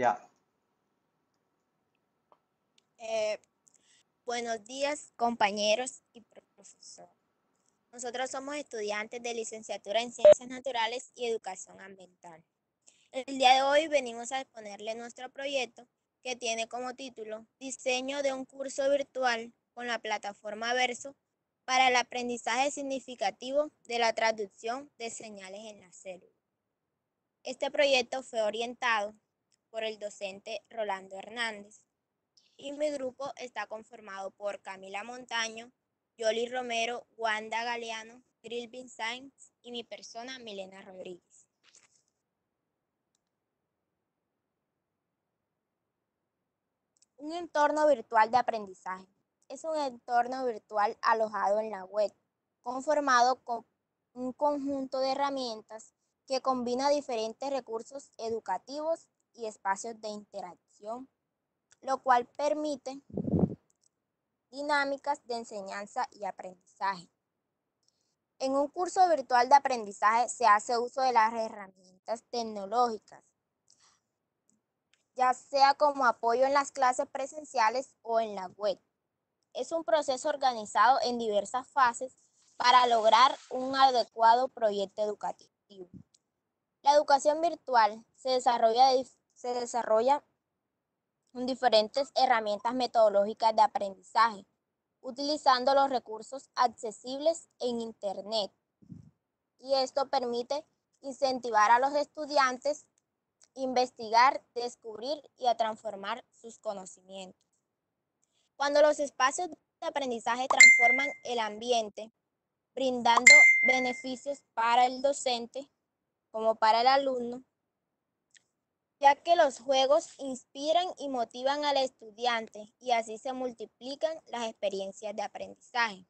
Ya. Eh, buenos días, compañeros y profesor. Nosotros somos estudiantes de licenciatura en Ciencias Naturales y Educación Ambiental. El día de hoy venimos a exponerle nuestro proyecto que tiene como título Diseño de un curso virtual con la plataforma Verso para el aprendizaje significativo de la traducción de señales en la célula. Este proyecto fue orientado por el docente Rolando Hernández y mi grupo está conformado por Camila Montaño, Yoli Romero, Wanda Galeano, Grilvin Sainz y mi persona Milena Rodríguez. Un entorno virtual de aprendizaje. Es un entorno virtual alojado en la web, conformado con un conjunto de herramientas que combina diferentes recursos educativos y espacios de interacción, lo cual permite dinámicas de enseñanza y aprendizaje. En un curso virtual de aprendizaje se hace uso de las herramientas tecnológicas, ya sea como apoyo en las clases presenciales o en la web. Es un proceso organizado en diversas fases para lograr un adecuado proyecto educativo. La educación virtual se desarrolla, se desarrolla con diferentes herramientas metodológicas de aprendizaje, utilizando los recursos accesibles en Internet. Y esto permite incentivar a los estudiantes investigar, descubrir y a transformar sus conocimientos. Cuando los espacios de aprendizaje transforman el ambiente, brindando beneficios para el docente como para el alumno, ya que los juegos inspiran y motivan al estudiante y así se multiplican las experiencias de aprendizaje.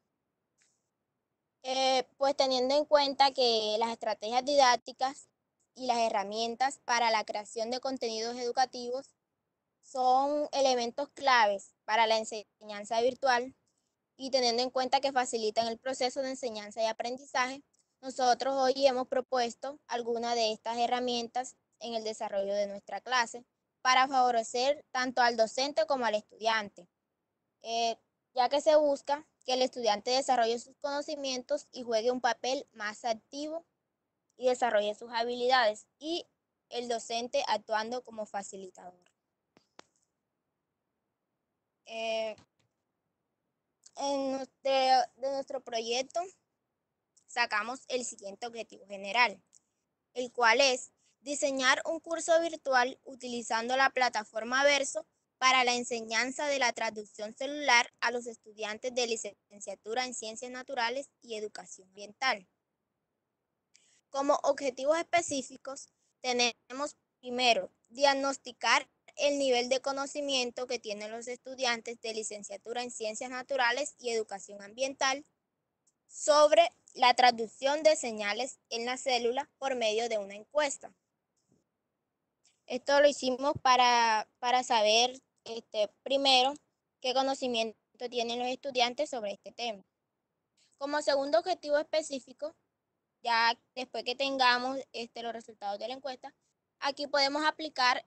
Eh, pues teniendo en cuenta que las estrategias didácticas y las herramientas para la creación de contenidos educativos son elementos claves para la enseñanza virtual y teniendo en cuenta que facilitan el proceso de enseñanza y aprendizaje, nosotros hoy hemos propuesto algunas de estas herramientas en el desarrollo de nuestra clase para favorecer tanto al docente como al estudiante, eh, ya que se busca que el estudiante desarrolle sus conocimientos y juegue un papel más activo y desarrolle sus habilidades y el docente actuando como facilitador. Eh, en de nuestro proyecto sacamos el siguiente objetivo general, el cual es diseñar un curso virtual utilizando la plataforma Verso para la enseñanza de la traducción celular a los estudiantes de licenciatura en Ciencias Naturales y Educación Ambiental. Como objetivos específicos, tenemos primero diagnosticar el nivel de conocimiento que tienen los estudiantes de licenciatura en Ciencias Naturales y Educación Ambiental sobre la traducción de señales en la célula por medio de una encuesta. Esto lo hicimos para, para saber este, primero qué conocimiento tienen los estudiantes sobre este tema. Como segundo objetivo específico, ya después que tengamos este, los resultados de la encuesta, aquí podemos aplicar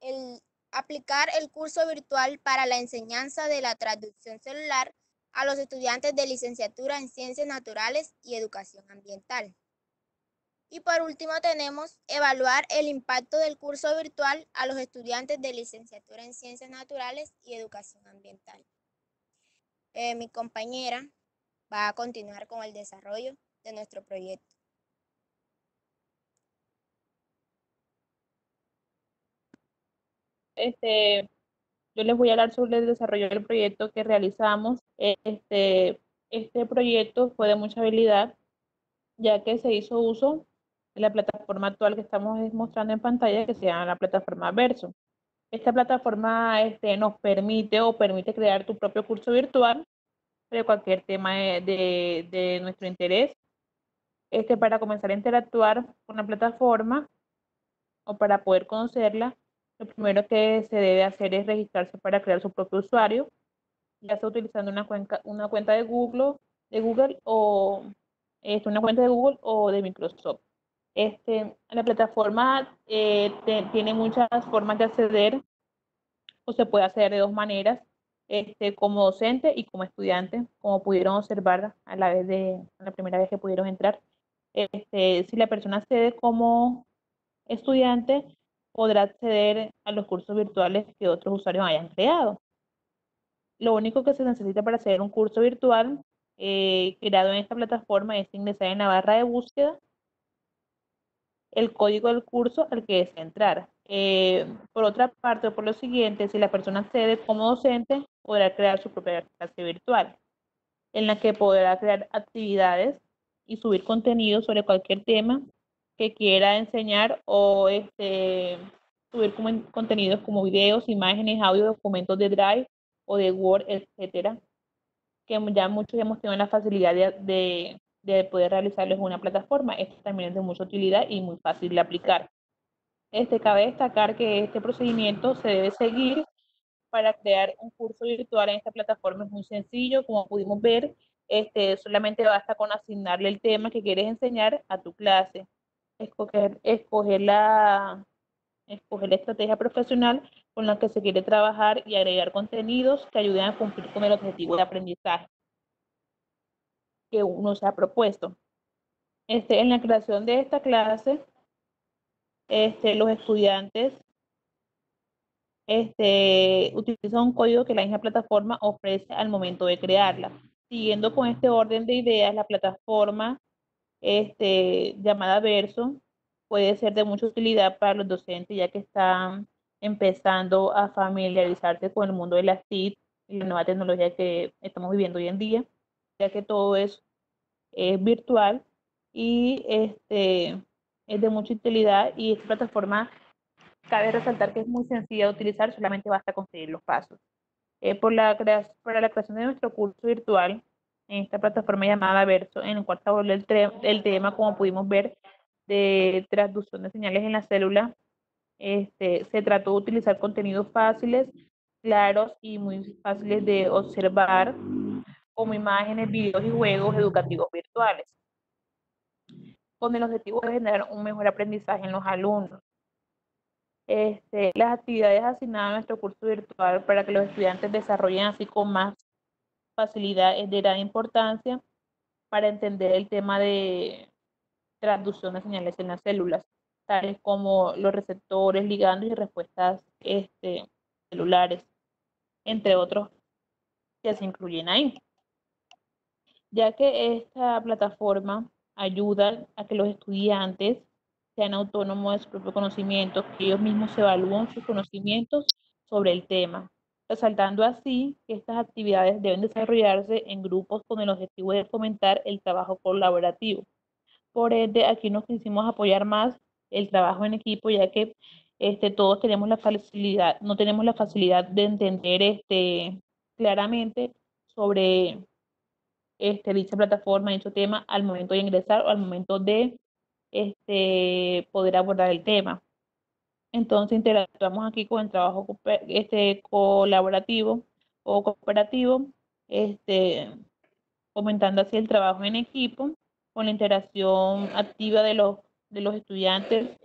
el, aplicar el curso virtual para la enseñanza de la traducción celular a los estudiantes de licenciatura en Ciencias Naturales y Educación Ambiental. Y por último tenemos evaluar el impacto del curso virtual a los estudiantes de licenciatura en Ciencias Naturales y Educación Ambiental. Eh, mi compañera va a continuar con el desarrollo de nuestro proyecto. Este, yo les voy a hablar sobre el desarrollo del proyecto que realizamos. Este, este proyecto fue de mucha habilidad, ya que se hizo uso la plataforma actual que estamos mostrando en pantalla, que se llama la plataforma Verso. Esta plataforma este, nos permite o permite crear tu propio curso virtual de cualquier tema de, nuestro interés. Este, para comenzar a interactuar con la plataforma o para poder conocerla, lo primero que se debe hacer es registrarse para crear su propio usuario, ya sea utilizando una cuenta, de Google, de Google o es este, una cuenta de Google o de Microsoft. Este, la plataforma eh, tiene muchas formas de acceder o se puede acceder de dos maneras, este, como docente y como estudiante, como pudieron observar a la vez de la primera vez que pudieron entrar. Este, si la persona accede como estudiante, podrá acceder a los cursos virtuales que otros usuarios hayan creado. Lo único que se necesita para hacer un curso virtual eh, creado en esta plataforma es ingresar en la barra de búsqueda el código del curso al que desea entrar. Eh, por otra parte, por lo siguiente, si la persona accede como docente, podrá crear su propia clase virtual, en la que podrá crear actividades y subir contenido sobre cualquier tema que quiera enseñar o este, subir contenidos como videos, imágenes, audio, documentos de Drive o de Word, etcétera, que ya muchos hemos tenido la facilidad de, poder realizarlo en una plataforma. Esto también es de mucha utilidad y muy fácil de aplicar. Este, cabe destacar que este procedimiento se debe seguir para crear un curso virtual en esta plataforma. Es muy sencillo, como pudimos ver, este, solamente basta con asignarle el tema que quieres enseñar a tu clase. Escoger, escoger, la, escoger la estrategia profesional con la que se quiere trabajar y agregar contenidos que ayuden a cumplir con el objetivo de aprendizaje que uno se ha propuesto. Este, en la creación de esta clase, este, los estudiantes este, utilizan un código que la misma plataforma ofrece al momento de crearla. Siguiendo con este orden de ideas, la plataforma este, llamada Verso puede ser de mucha utilidad para los docentes ya que están empezando a familiarizarse con el mundo de las TIC y la nueva tecnología que estamos viviendo hoy en día, ya que todo es, virtual y este, es de mucha utilidad y esta plataforma cabe resaltar que es muy sencilla de utilizar, solamente basta conseguir los pasos. Eh, por la para la creación de nuestro curso virtual en esta plataforma llamada Verso, en el cual se el, tema, como pudimos ver, de traducción de señales en la célula, este, se trató de utilizar contenidos fáciles, claros y muy fáciles de observar, como imágenes, videos y juegos educativos virtuales, con el objetivo de generar un mejor aprendizaje en los alumnos. Este, las actividades asignadas a nuestro curso virtual para que los estudiantes desarrollen así con más facilidad es de gran importancia para entender el tema de traducción de señales en las células, tales como los receptores, ligandos y respuestas este, celulares, entre otros que se incluyen ahí. Ya que esta plataforma ayuda a que los estudiantes sean autónomos de su propio conocimiento, que ellos mismos evalúen sus conocimientos sobre el tema, resaltando así que estas actividades deben desarrollarse en grupos con el objetivo de fomentar el trabajo colaborativo. Por ende, aquí nos quisimos apoyar más el trabajo en equipo, ya que este, todos tenemos la facilidad, no tenemos la facilidad de entender este, claramente sobre este, dicha plataforma, dicho tema, al momento de ingresar o al momento de este, poder abordar el tema. Entonces interactuamos aquí con el trabajo este, colaborativo o cooperativo, este, fomentando así el trabajo en equipo, con la interacción activa de los, de los estudiantes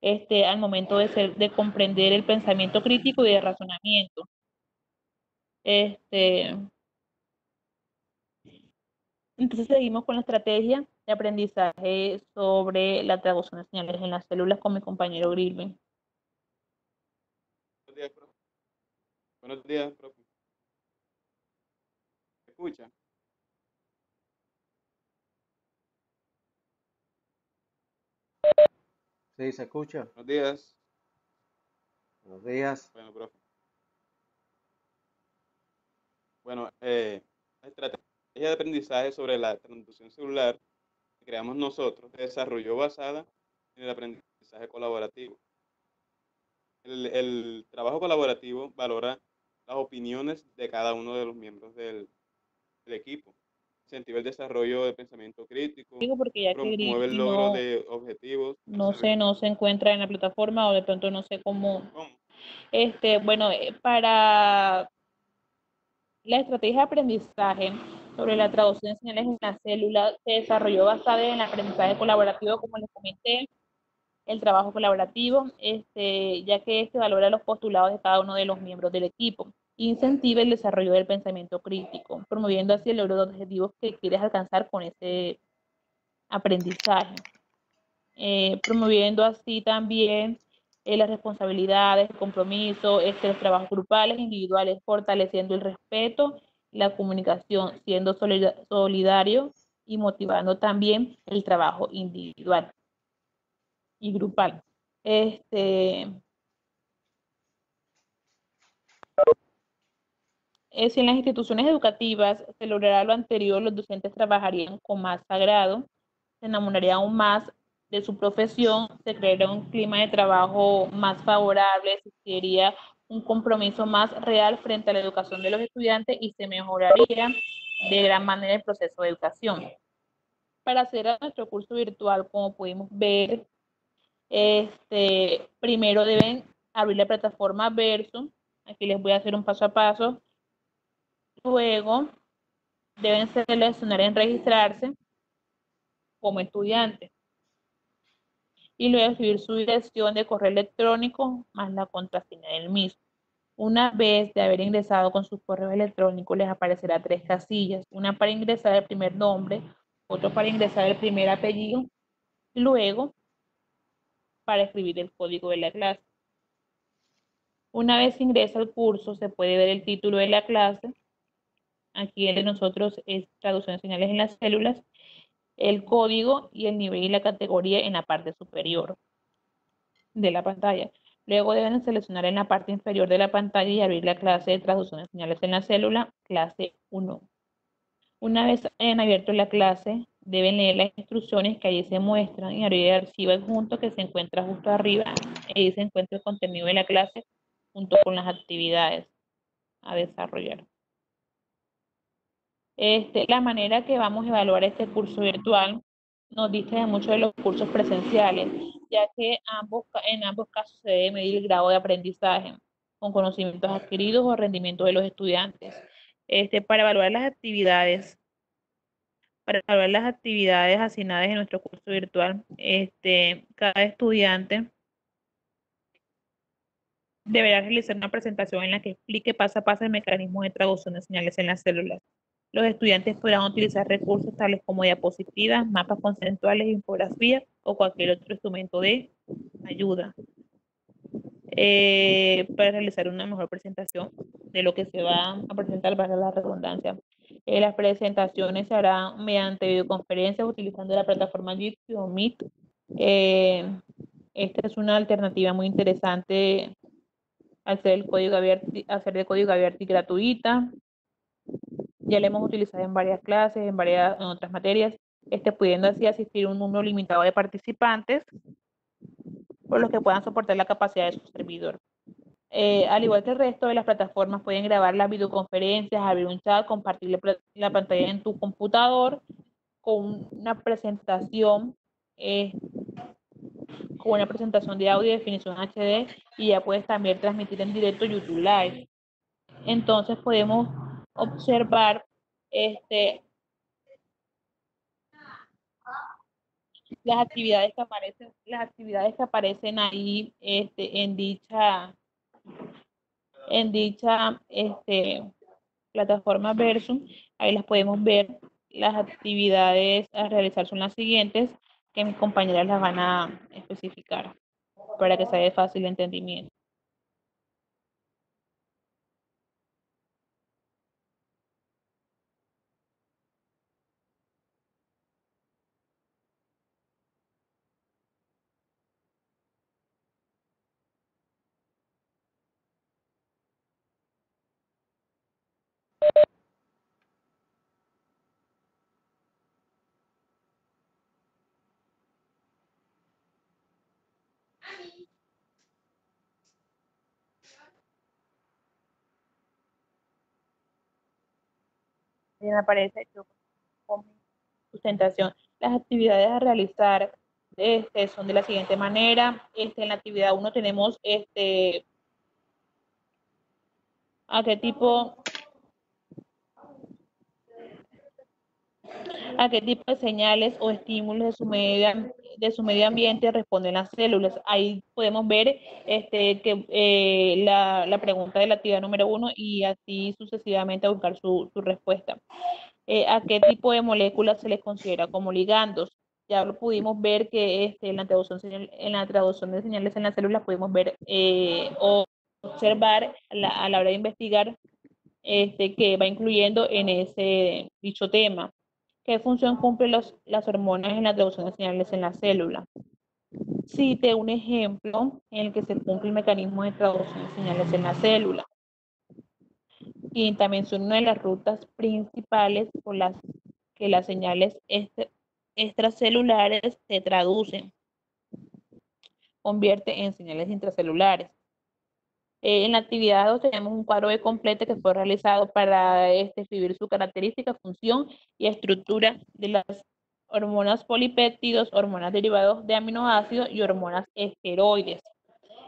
este, al momento de, ser, de comprender el pensamiento crítico y de razonamiento. Este, entonces seguimos con la estrategia de aprendizaje sobre la traducción de señales en las células con mi compañero Grilben. Buenos días, profe. Buenos días, profe. ¿Me escucha? Sí, se escucha. Buenos días. Buenos días. Bueno, profe. Bueno, eh, la estrategia de aprendizaje sobre la traducción celular que creamos nosotros se desarrolló basada en el aprendizaje colaborativo. El, trabajo colaborativo valora las opiniones de cada uno de los miembros del, equipo. Incentiva el desarrollo de pensamiento crítico. Digo porque ya promueve el logro de objetivos. No sé, no se encuentra en la plataforma o de pronto no sé cómo. ¿Cómo? Este, bueno, eh, para la estrategia de aprendizaje sobre la traducción de señales en la célula se desarrolló basada en el aprendizaje colaborativo, como les comenté, el trabajo colaborativo, este, ya que este valora los postulados de cada uno de los miembros del equipo. Incentiva el desarrollo del pensamiento crítico, promoviendo así el logro de objetivos que quieres alcanzar con ese aprendizaje. Eh, promoviendo así también eh, las responsabilidades, el compromiso, este, los trabajos grupales, individuales, fortaleciendo el respeto, la comunicación, siendo solidario y motivando también el trabajo individual y grupal. Este, eh, si en las instituciones educativas se logrará lo anterior, los docentes trabajarían con más sagrado, se enamorarían aún más de su profesión, se crearía un clima de trabajo más favorable, existiría un compromiso más real frente a la educación de los estudiantes y se mejoraría de gran manera el proceso de educación. Para hacer nuestro curso virtual, como pudimos ver, este, primero deben abrir la plataforma Verso. Aquí les voy a hacer un paso a paso. Luego deben seleccionar en registrarse como estudiante y luego escribir su dirección de correo electrónico más la contraseña del mismo. Una vez de haber ingresado con su correo electrónico, les aparecerá tres casillas, una para ingresar el primer nombre, otro para ingresar el primer apellido, luego para escribir el código de la clase. Una vez ingresa al curso, se puede ver el título de la clase. Aquí el de nosotros es traducción de señales en las células el código y el nivel y la categoría en la parte superior de la pantalla. Luego deben seleccionar en la parte inferior de la pantalla y abrir la clase de traducción de señales en la célula, clase 1. Una vez hayan abierto la clase, deben leer las instrucciones que allí se muestran y abrir el archivo adjunto que se encuentra justo arriba. Ahí se encuentra el contenido de la clase junto con las actividades a desarrollar. Este, la manera que vamos a evaluar este curso virtual nos dice de muchos de los cursos presenciales, ya que ambos, en ambos casos se debe medir el grado de aprendizaje con conocimientos adquiridos o rendimiento de los estudiantes. Este, para evaluar las actividades, para evaluar las actividades asignadas en nuestro curso virtual, este, cada estudiante deberá realizar una presentación en la que explique paso a paso el mecanismo de traducción de señales en las células. Los estudiantes podrán utilizar recursos tales como diapositivas, mapas conceptuales, infografías o cualquier otro instrumento de ayuda eh, para realizar una mejor presentación de lo que se va a presentar para la redundancia. Eh, las presentaciones se harán mediante videoconferencias utilizando la plataforma Jitsi o Meet. Eh, esta es una alternativa muy interesante hacer el código abierto, hacer de código abierto y gratuita. Ya la hemos utilizado en varias clases, en varias en otras materias, este, pudiendo así asistir un número limitado de participantes, por los que puedan soportar la capacidad de su servidor. Eh, al igual que el resto de las plataformas, pueden grabar las videoconferencias, abrir un chat, compartir la, pantalla en tu computador con una presentación, eh, con una presentación de audio de definición HD y ya puedes también transmitir en directo YouTube Live. Entonces podemos observar este, las actividades que aparecen, las actividades que aparecen ahí este, en dicha, en dicha este, plataforma Versum. Ahí las podemos ver. Las actividades a realizar son las siguientes, que mis compañeras las van a especificar para que sea de fácil entendimiento. Me aparece con sustentación. Las actividades a realizar este, son de la siguiente manera. Este, en la actividad 1 tenemos este, a qué tipo a qué tipo de señales o estímulos de su medio, de su medio ambiente responden las células. Ahí podemos ver este, que, eh, la, la, pregunta de la actividad número uno y así sucesivamente buscar su, su respuesta. Eh, ¿A qué tipo de moléculas se les considera como ligandos? Ya lo pudimos ver que este, en, la traducción, en la traducción de señales en las células pudimos ver eh, o observar la, a la hora de investigar este, que va incluyendo en ese dicho tema. ¿Qué función cumplen las hormonas en la traducción de señales en la célula? Cite un ejemplo en el que se cumple el mecanismo de traducción de señales en la célula. Y también son una de las rutas principales por las que las señales extracelulares se traducen. Convierte en señales intracelulares. Eh, en actividad 2 tenemos un cuadro de complete que fue realizado para este, escribir su característica, función y estructura de las hormonas polipéptidos, hormonas derivados de aminoácidos y hormonas esteroides.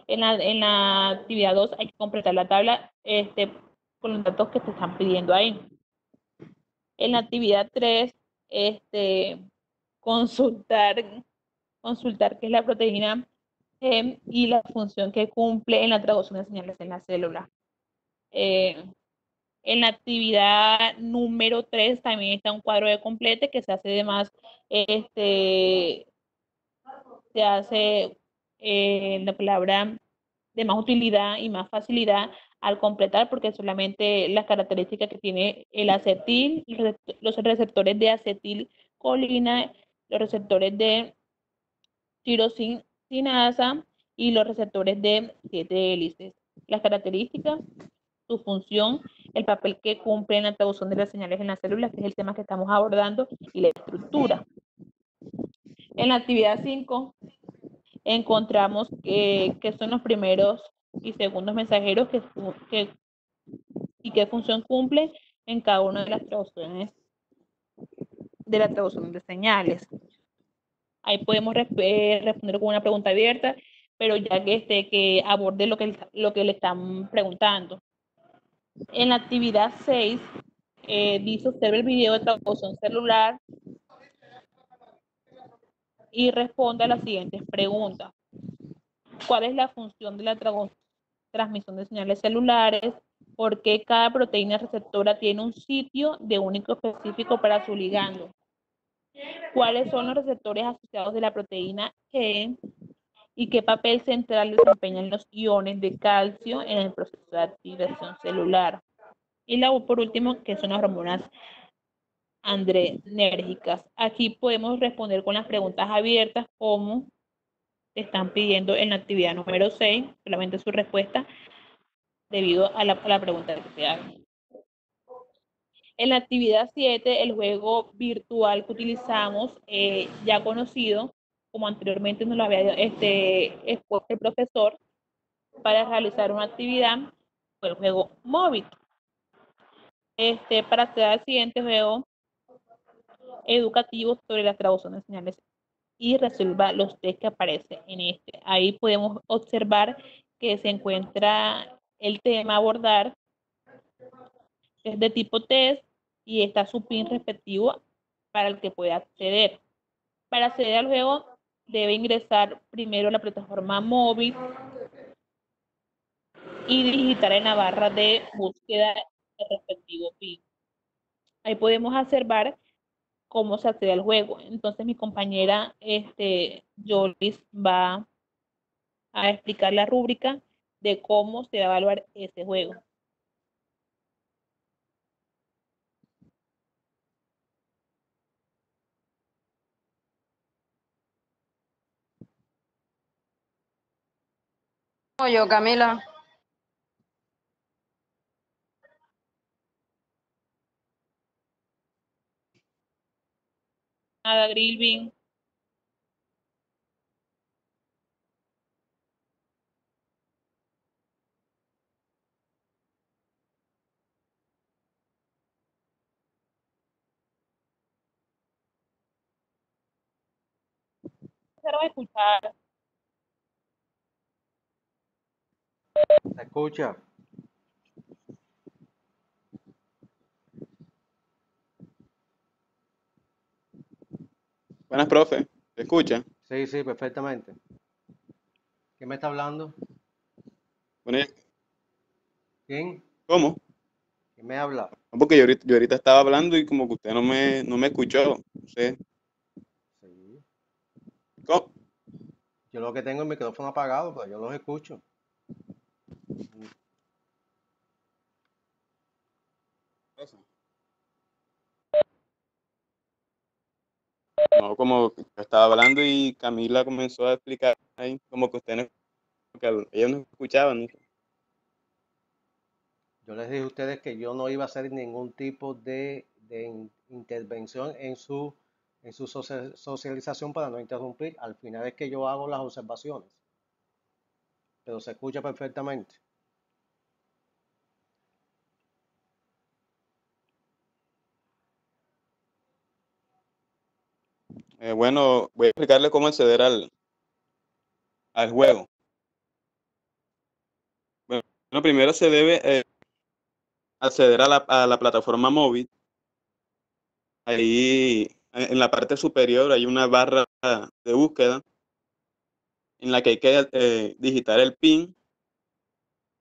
En la, en la actividad 2 hay que completar la tabla este, con los datos que se están pidiendo ahí. En la actividad 3, este, consultar, consultar qué es la proteína y la función que cumple en la traducción de señales en la célula. Eh, en la actividad número 3 también está un cuadro de complete que se hace de más, este, se hace eh, la palabra de más utilidad y más facilidad al completar porque solamente las características que tiene el acetil, los receptores de acetilcolina, los receptores de tirosina sinasa y los receptores de siete hélices. Las características, su función, el papel que cumple en la traducción de las señales en las células, que es el tema que estamos abordando, y la estructura. En la actividad 5 encontramos que, son los primeros y segundos mensajeros que, que, y qué función cumple en cada una de las traducciones de la traducción de señales. Ahí podemos eh, responder con una pregunta abierta, pero ya que, este, que aborde lo que, lo que le están preguntando. En la actividad 6, eh, dice observa el video de traducción celular y responde a las siguientes preguntas. ¿Cuál es la función de la transmisión de señales celulares? ¿Por qué cada proteína receptora tiene un sitio de único específico para su ligando? Cuáles son los receptores asociados de la proteína G y qué papel central desempeñan los iones de calcio en el proceso de activación celular. Y la, por último, ¿qué son las hormonas andrenérgicas. Aquí podemos responder con las preguntas abiertas como están pidiendo en la actividad número 6, solamente su respuesta debido a la, pregunta que se haga. En la actividad 7, el juego virtual que utilizamos, eh, ya conocido, como anteriormente nos lo había este, expuesto el profesor, para realizar una actividad, fue el juego móvil. Este, para acceder al siguiente juego educativo sobre la traducción de señales y resuelva los test que aparecen en este. Ahí podemos observar que se encuentra el tema a abordar, es de tipo test, y está su PIN respectivo para el que pueda acceder. Para acceder al juego debe ingresar primero a la plataforma móvil y digitar en la barra de búsqueda el respectivo PIN. Ahí podemos observar cómo se accede al juego. Entonces mi compañera este, Jolis va a explicar la rúbrica de cómo se va a evaluar ese juego. Yo, Camila. Nada, Grilvin. Quiero escuchar. ¿Se escucha? Buenas, profe. ¿Se escucha? Sí, sí, perfectamente. ¿Quién me está hablando? Bueno, ¿Quién? ¿Cómo? ¿Quién me habla? No, porque yo ahorita, yo ahorita estaba hablando y como que usted no me, no me escuchó. No sé. Sí. ¿Cómo? Yo lo que tengo es el micrófono apagado, pero yo los escucho. No, como estaba hablando y Camila comenzó a explicar ahí, como que usted no, ella no escuchaba. ¿no? Yo les dije a ustedes que yo no iba a hacer ningún tipo de, de in- intervención en su, en su socia- socialización para no interrumpir. Al final es que yo hago las observaciones. Pero se escucha perfectamente. Eh, bueno, voy a explicarle cómo acceder al, al juego. Bueno, primero se debe eh, acceder a la, a la plataforma móvil. Ahí en en la parte superior hay una barra de búsqueda en la que hay que eh, digitar el PIN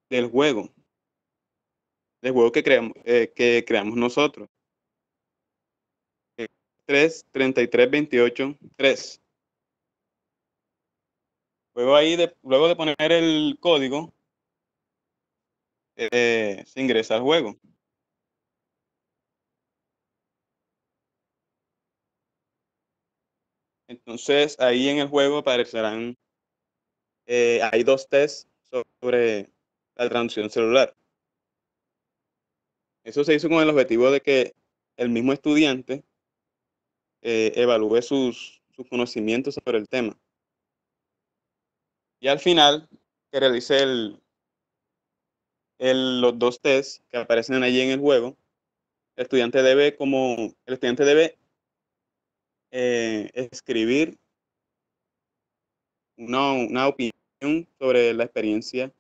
del juego, del juego que creamos, eh, que creamos nosotros. 3, 33, 28, 3. Luego ahí, de, luego de poner el código, eh, se ingresa al juego. Entonces, ahí en el juego aparecerán, eh, hay dos tests sobre la traducción celular. Eso se hizo con el objetivo de que el mismo estudiante eh, evalúe sus, sus conocimientos sobre el tema. Y al final, que realice el, el- los dos tests que aparecen allí en el juego, el estudiante debe, como, el estudiante debe eh, escribir una, una opinión sobre la experiencia,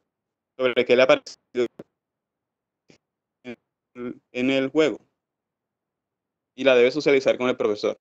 sobre qué le ha parecido en el juego. Y la debe socializar con el profesor.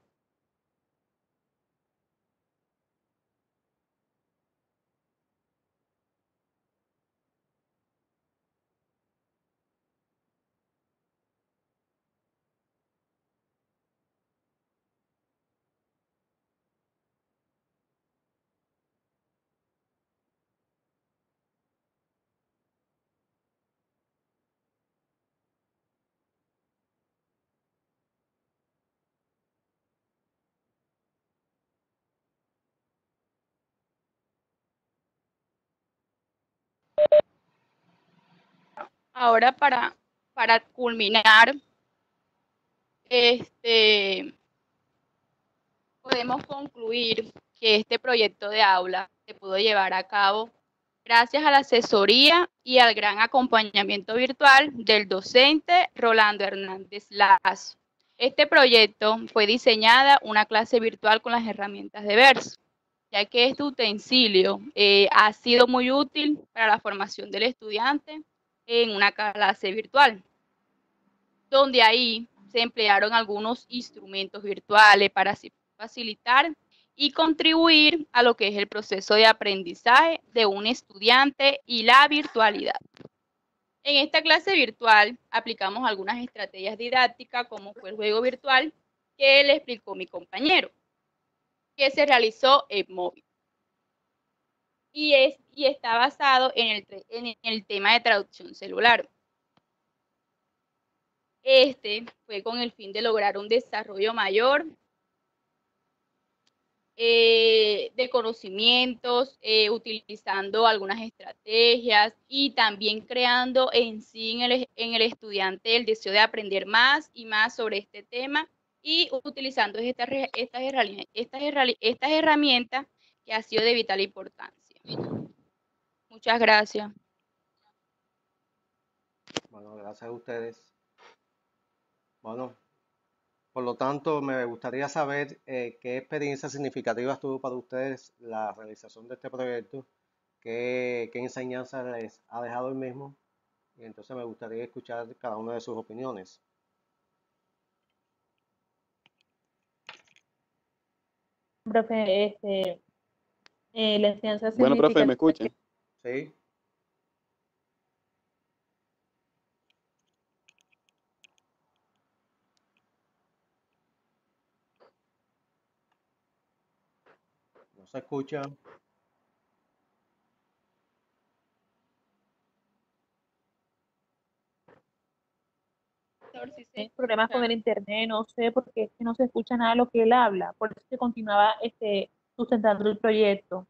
Ahora para, culminar, este, podemos concluir que este proyecto de aula se pudo llevar a cabo gracias a la asesoría y al gran acompañamiento virtual del docente Rolando Hernández Lazo. Este proyecto fue diseñada una clase virtual con las herramientas de Verso, ya que este utensilio eh, ha sido muy útil para la formación del estudiante en una clase virtual, donde ahí se emplearon algunos instrumentos virtuales para facilitar y contribuir a lo que es el proceso de aprendizaje de un estudiante y la virtualidad. En esta clase virtual aplicamos algunas estrategias didácticas como fue el juego virtual que le explicó mi compañero, que se realizó en móvil. Y, es, y está basado en el, en el tema de traducción celular. Este fue con el fin de lograr un desarrollo mayor eh, de conocimientos, eh, utilizando algunas estrategias y también creando en sí en el, estudiante el deseo de aprender más y más sobre este tema y utilizando estas, estas, estas, estas herramientas que ha sido de vital importancia. Muchas gracias. Bueno, gracias a ustedes. Bueno, por lo tanto, me gustaría saber eh, qué experiencias significativas tuvo para ustedes la realización de este proyecto, qué, qué enseñanza les ha dejado el mismo, y entonces me gustaría escuchar cada una de sus opiniones. profe, este, eh, la enseñanza Bueno, profe, ¿me escuchan? Sí. No se escucha. Sí Hay problemas con escucha. el internet, no sé, porque es que no se escucha nada de lo que él habla. Por eso es que continuaba este, sustentando el proyecto.